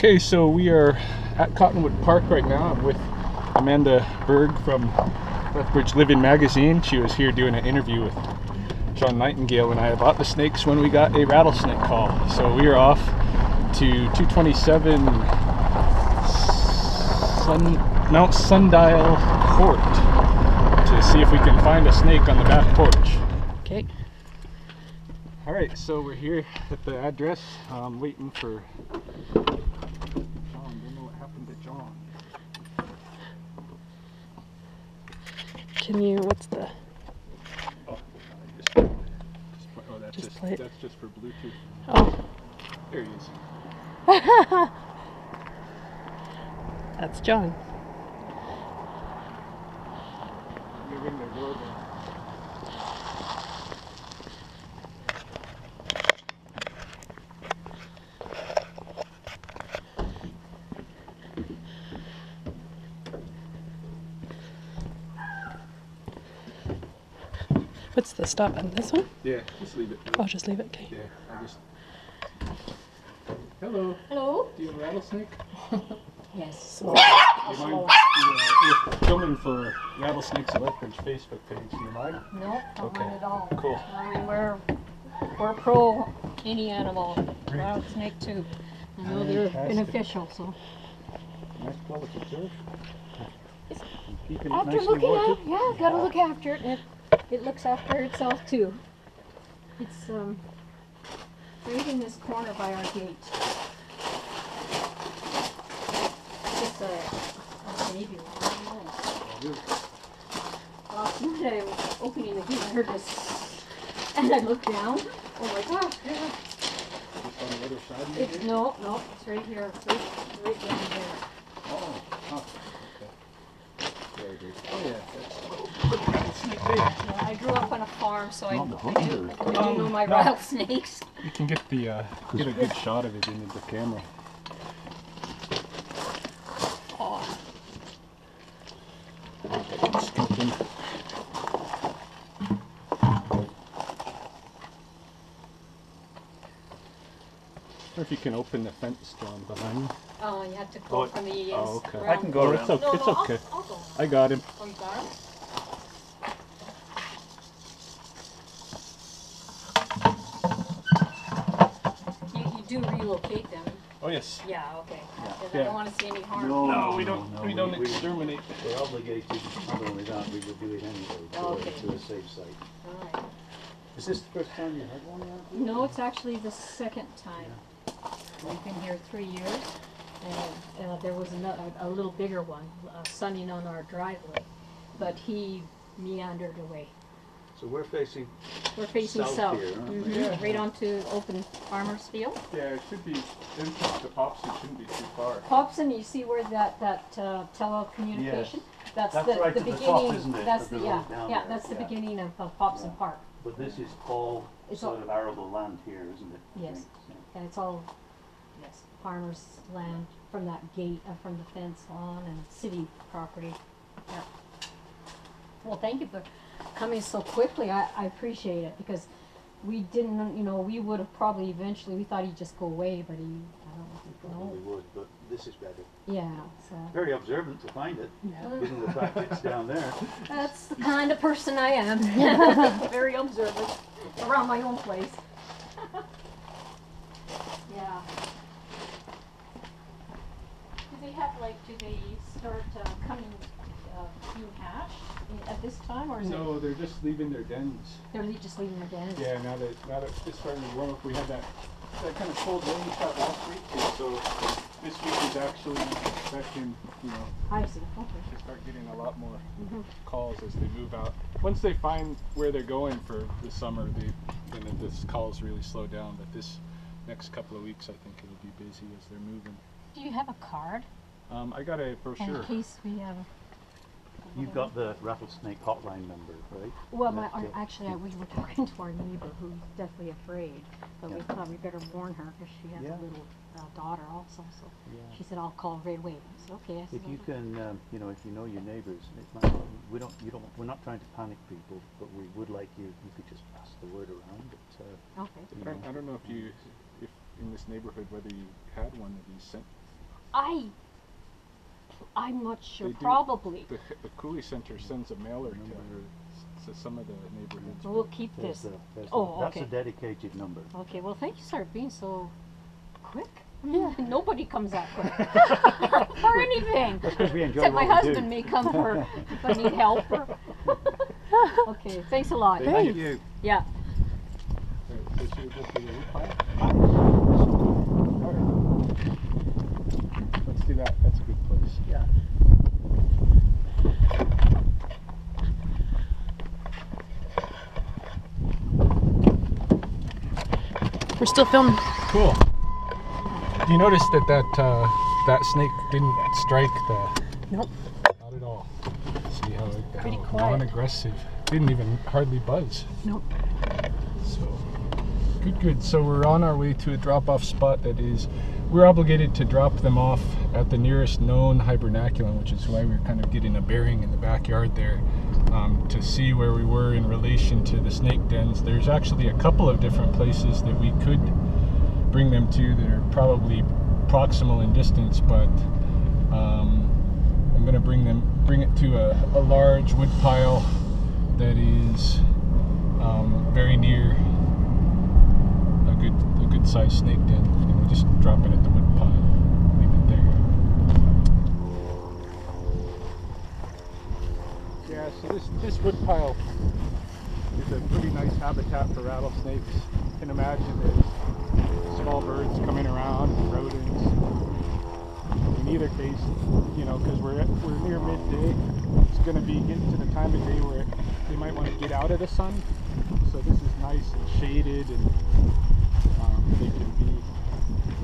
Okay, so we are at Cottonwood Park right now. I'm with Amanda Berg from Lethbridge Living Magazine. She was here doing an interview with John Nightingale and I about the snakes when we got a rattlesnake call. So we are off to 227 Sun, Mount Sundial Court to see if we can find a snake on the back porch. Okay. All right, so we're here at the address, um, waiting for John. Don't know what happened to John. Can you? What's the? Oh, just, just oh, that's Just just, that's just for Bluetooth. Oh, There he is. that's John. You're the doorbell. What's stop button? This one? Yeah, just leave it. I'll just leave it. Okay. Yeah, I just. Hello. Hello? Do you have a rattlesnake? Yes. Do you mind? You, uh, we're filming for Rattlesnakes of Lethbridge Facebook page. Do you mind? No, don't Okay. mind at all. Cool. I mean, we're, we're pro any animal, rattlesnake too. I know they're beneficial, so. Nice quality turf. Keeping it After nicely looking watered. at, yeah, gotta look after it, and it, looks after itself too. It's, um, right in this corner by our gate. It's a, a baby one, I don't know. Last night I was opening the gate, I heard this, and I looked down, oh my gosh, yeah. Just on the other side It's, it. no, no, it's right here, right, right down there. Oh, huh. Okay. Very good. Oh yeah, that's a little good rattlesnake there. Yeah, I grew up on a farm, so I, I do, I do know my no. rattlesnakes. You can get the uh, get a good shot of it into the camera. Or if you can open the fence, John, behind you. oh, you have to go Oh, from the oh, okay. around. I can go Oh, around. it's okay. No, it's no, I'll- okay. I'll go. I got him. Oh, you got 'em? You, you do relocate them. Oh yes. Yeah, okay. Because Yeah. I don't want to see any harm. No. No, we don't. no, we we- don't we- exterminate. We're obligated, not only that, we would do it anyway, to, Okay. to a safe site. Alright. Is this the first time you had one out? No, it's actually the second time. We've been here three years, and uh, there was another, a little bigger one uh, sunning on our driveway, but he meandered away. So we're facing, We're facing South south, here, aren't we? Mhm, Yeah. right onto open farmer's field. Yeah, it should be. Entrance to Popsy shouldn't be too far. Popson, you see where that, that uh, telecommunication? That's That's the, right the at the top, beginning, isn't it, that's of the, the yeah, down yeah, there, that's the yeah. beginning of uh, Popson Yeah. Park. But this is all It's sort all- of arable land here, isn't it? I Yes. think, so. And it's all, yes, farmer's land from that gate, uh, from the fence on and city property. Yeah. Well, thank you for coming so quickly. I, I appreciate it because we didn't, you know, we would have probably eventually, we thought he'd just go away, but he, I don't Probably know. would, but this is better. Yeah, so. Very observant to find it, Mm. given the fact it's down there. That's the kind of person I am. Very observant around my own place. yeah. Do they have like? Do they start uh, coming uh, being hatched in- at this time, or is No, they're just leaving their dens. They're le- just leaving their dens. Yeah, now that now that it's starting to warm up, we had that that kind of cold rain shot last week, and so this week is actually expecting, you know, I see. Okay. to start getting a lot more Mhm. calls as they move out. Once they find where they're going for the summer, they then it- this calls really slow down. But this next couple of weeks, I think it'll be busy as they're moving. Do you have a card Um, I got a brochure. in case we have? You've got the rattlesnake hotline number, right? Well, my, our, uh, actually, I- we were talking to our neighbor who's deathly afraid, but we thought we better warn her because she has Yeah. a little uh, daughter also. So Yeah. she said, "I'll call right away." I said, "Okay." I said, If you can, um, you know, if you know your neighbours, it might, we don't, you don't, we're not trying to panic people, but we would like you, you could just pass the word around, but, uh, Okay. I don't, I don't know if you, if in this neighborhood, whether you had one of these sent I, I'm not sure, They do. probably. The, the Coulee Center sends a mailer to, to some of the neighborhoods. We'll keep There's this. the, there's Oh, the, that's okay. a dedicated number. Okay, well, thank you, sir, for being so quick. Nobody comes that quick for anything. That's because we enjoy Except my what we husband do. may come for if I need help. Or okay, thanks a lot. Thank you. Yeah. Alright, so should we go for the root pile? Alright. Let's do that. That's a good place. Yeah. We're still filming. Cool. Do you notice that that uh, that snake didn't strike the? Nope. Not at all. See how, how quiet. non-aggressive. Didn't even hardly buzz. Nope. So good, good. So we're on our way to a drop-off spot that is. We're obligated to drop them off at the nearest known hibernaculum, which is why we're kind of getting a bearing in the backyard there um, to see where we were in relation to the snake dens. There's actually a couple of different places that we could bring them to that are probably proximal in distance, but um, I'm going to bring them, bring it to a, a large wood pile that is um, very near a good a good sized snake den, and we'll just drop it at the wood pile, leave it there. Yeah, so this pile is a pretty nice habitat for rattlesnakes. You can imagine there's small birds coming around, rodents. In either case, you know, because we're we're near midday, it's going to be getting to the time of day where they might want to get out of the sun. So this is nice and shaded, and um, they can be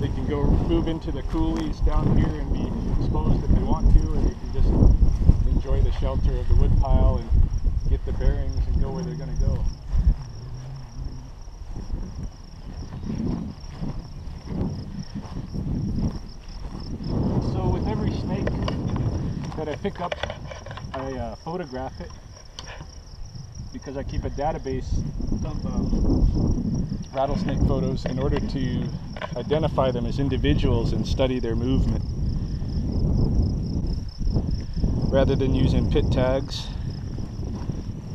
they can go move into the coulees down here and be exposed if they want to, or they can just enjoy the shelter of the wood pile and get the bearings and go where they're going to go. So with every snake that I pick up, I uh, photograph it because I keep a database of um, rattlesnake photos in order to identify them as individuals and study their movement. Rather than using pit tags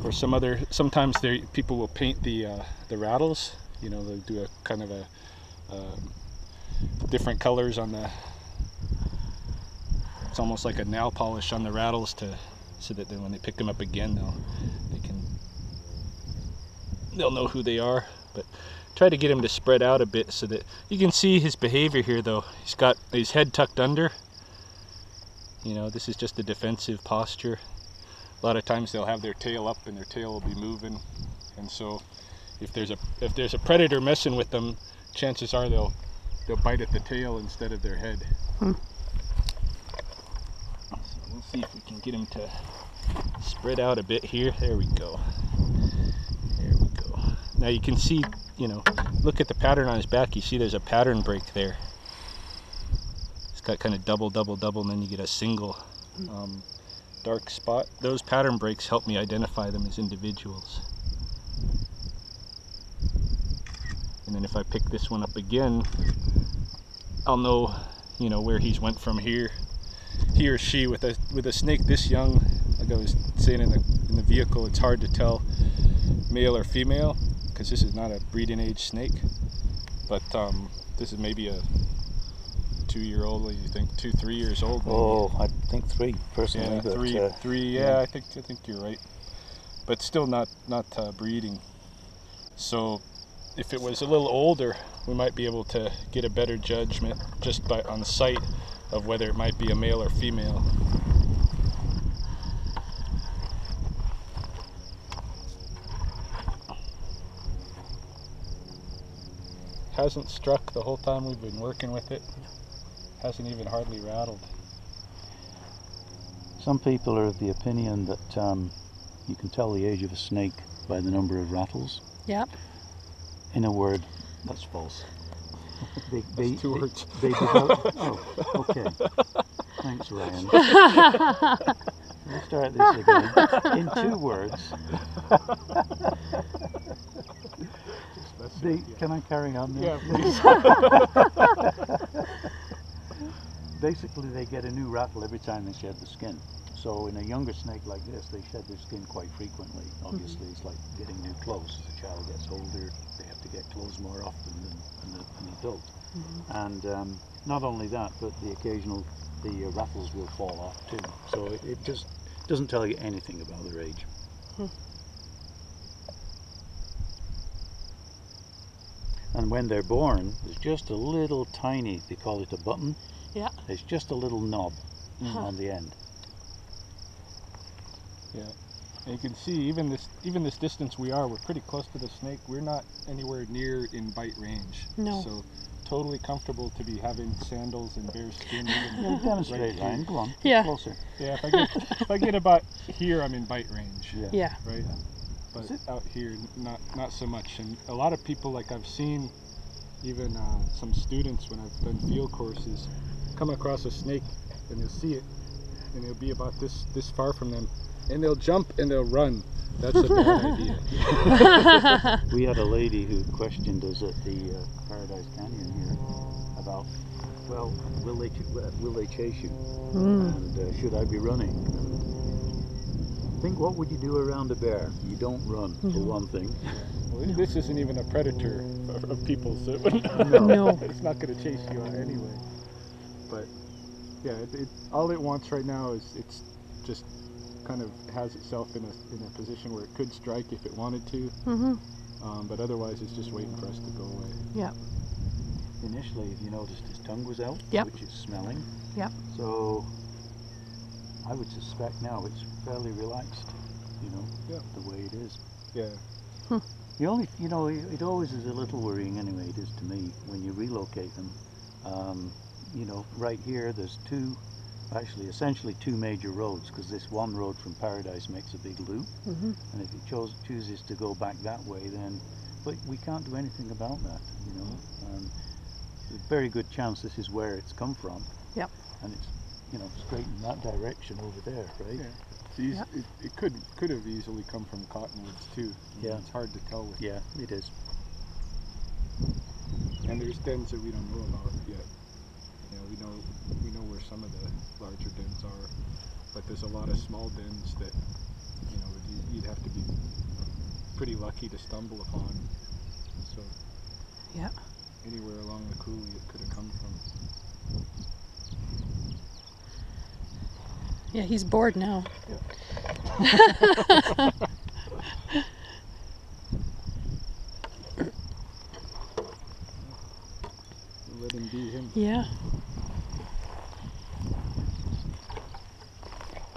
or some other, sometimes people will paint the uh, the rattles. You know, they'll do a kind of a um, different colors on the. It's almost like a nail polish on the rattles to, so that when they pick them up again, they'll they can they'll know who they are. But try to get him to spread out a bit so that you can see his behavior here. Though he's got his head tucked under. You know, this is just a defensive posture. A lot of times they'll have their tail up and their tail will be moving, and so if there's a if there's a predator messing with them, chances are they'll they'll bite at the tail instead of their head. Hmm. So we'll see if we can get him to spread out a bit here. There we go. There we go. Now you can see, you know, look at the pattern on his back. You see there's a pattern break there. It's got kind of double, double, double, and then you get a single um, dark spot. Those pattern breaks help me identify them as individuals. And then if I pick this one up again, I'll know, you know, where he's went from here. He or she with a with a snake this young, like I was saying in the in the vehicle, it's hard to tell male or female because this is not a breeding age snake. But um, this is maybe a two-year-old. What do you think? Two, three years old. maybe. Oh, I think three personally, Yeah, but three, uh, three. Yeah, yeah. I think I think you're right, but still not not uh, breeding. So, if it was a little older, we might be able to get a better judgment just by on sight of whether it might be a male or female. Hasn't struck the whole time we've been working with it. Hasn't even hardly rattled. some people are of the opinion that um, you can tell the age of a snake by the number of rattles. Yep. In a word, that's false. they, they, two words. They develop, oh, okay. Thanks, Ryan. Let's start this again. In two words, they, can I carry on now? Yeah, please. They get a new rattle every time they shed the skin. So in a younger snake like this, they shed their skin quite frequently. Obviously, it's like getting new clothes. As a child gets older, they have to get clothes more often than an, an adult. And um, not only that, but the occasional the uh, rattles will fall off too. So it, it just doesn't tell you anything about their age. And when they're born, there's just a little tiny, they call it a button. Yeah. It's just a little knob Huh. on the end. And you can see even this even this distance we are, we're pretty close to the snake. We're not anywhere near in bite range. No. So totally comfortable to be having sandals and bare skin. even Yeah, demonstrate, right here. Ryan. Go on. get Yeah. Closer. Yeah, if I get if I get about here, I'm in bite range. Yeah. Yeah. Right. But out here, not not so much. And a lot of people, like I've seen, even uh, some students when I've done field courses, come across a snake and they'll see it, and it'll be about this this far from them, and they'll jump and they'll run. That's a bad idea. We had a lady who questioned us at the uh, Paradise Canyon here about, well, will they ch- uh, will they chase you, Mm. and uh, should I be running? Think what would you do around a bear? You don't run for one thing. Well, this isn't even a predator of, of people, so it wouldn't- No. it's not going to chase you out anyway. But yeah, it, it, all it wants right now is it's just kind of has itself in a in a position where it could strike if it wanted to, hmm um, but otherwise it's just waiting for us to go away. Yeah. Initially, if you noticed, his tongue was out, Yep. which is smelling. Yep. So I would suspect now it's fairly relaxed, you know, Yeah. the way it is. Yeah, The only, you know, it, it always is a little worrying anyway, it is to me, when you relocate them. Um, you know, right here, there's two, actually, essentially two major roads, because this one road from Paradise makes a big loop, hmm and if he chose, chooses to go back that way, then, but we can't do anything about that, you know. Um, there's a very good chance this is where it's come from. Yep. And it's, you know, straight in that direction over there, right? Yeah. it's Yep. it, it could could have easily come from cottonwoods too. I mean, Yeah. it's hard to tell with, Yeah, it is. and there's dens that we don't know about yet. You know, we know we know where some of the larger dens are, but there's a lot of small dens that you know you- you'd have to be pretty lucky to stumble upon. So Yeah. anywhere along the coulee it could have come from. Yeah, he's bored now. Let him be him. Yeah.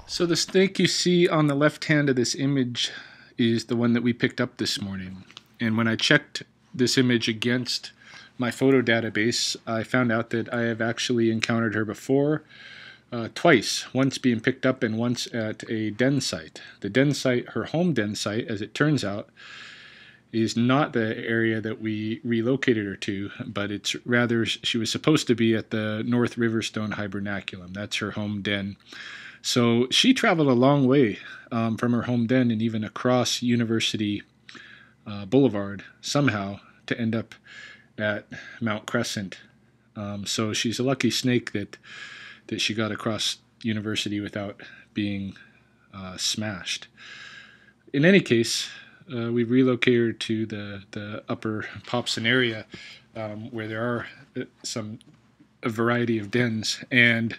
So the snake you see on the left hand of this image is the one that we picked up this morning. And when I checked this image against my photo database, I found out that I have actually encountered her before, uh, twice. Once being picked up and once at a den site. The den site, her home den site, as it turns out, is not the area that we relocated her to, but it's rather she was supposed to be at the North Riverstone Hibernaculum. That's her home den. So she traveled a long way um, from her home den and even across University uh, Boulevard somehow to end up at Mount Crescent. Um, so she's a lucky snake that that she got across University without being uh, smashed. In any case, uh, we've relocated to the the upper Popson area um, where there are uh, some a variety of dens and.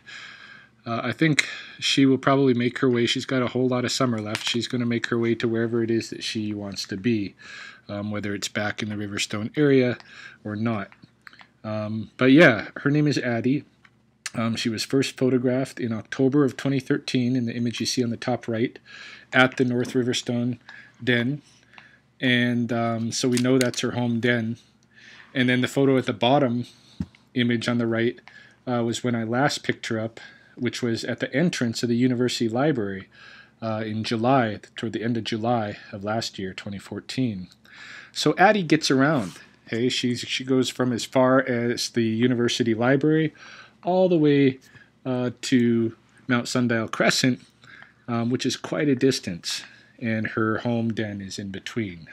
Uh, I think she will probably make her way. She's got a whole lot of summer left. She's going to make her way to wherever it is that she wants to be, um, whether it's back in the Riverstone area or not. Um, but yeah, her name is Addie. Um, she was first photographed in October of 2013 in the image you see on the top right at the North Riverstone den. And um, so we know that's her home den. And then the photo at the bottom image on the right uh, was when I last picked her up which was at the entrance of the university library uh, in July, toward the end of July of last year, 2014. So Addie gets around. Hey, she's she goes from as far as the university library, all the way uh, to Mount Sundial Crescent, um, which is quite a distance, and her home den is in between.